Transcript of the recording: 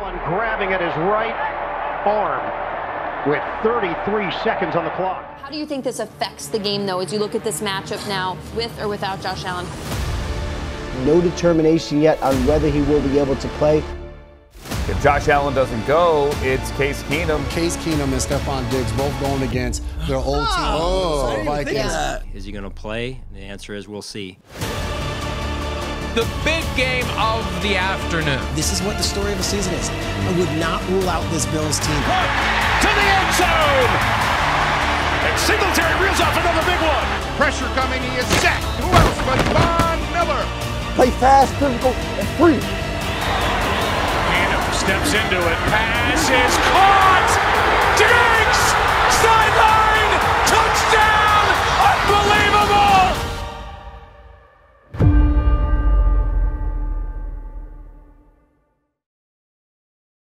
Allen grabbing at his right arm with 33 seconds on the clock. How do you think this affects the game, though, as you look at this matchup now with or without Josh Allen? No determination yet on whether he will be able to play. If Josh Allen doesn't go, it's Case Keenum. Case Keenum and Stefon Diggs both going against their old team. Oh, oh the Vikings. Yeah. Is he going to play? The answer is we'll see. The big game of the afternoon. This is what the story of the season is. I would not rule out this Bills team. To the end zone! And Singletary reels off another big one. Pressure coming, he is sacked. Who else but Von Miller? Play fast, physical, and free. Keenum steps into it. Pass is caught!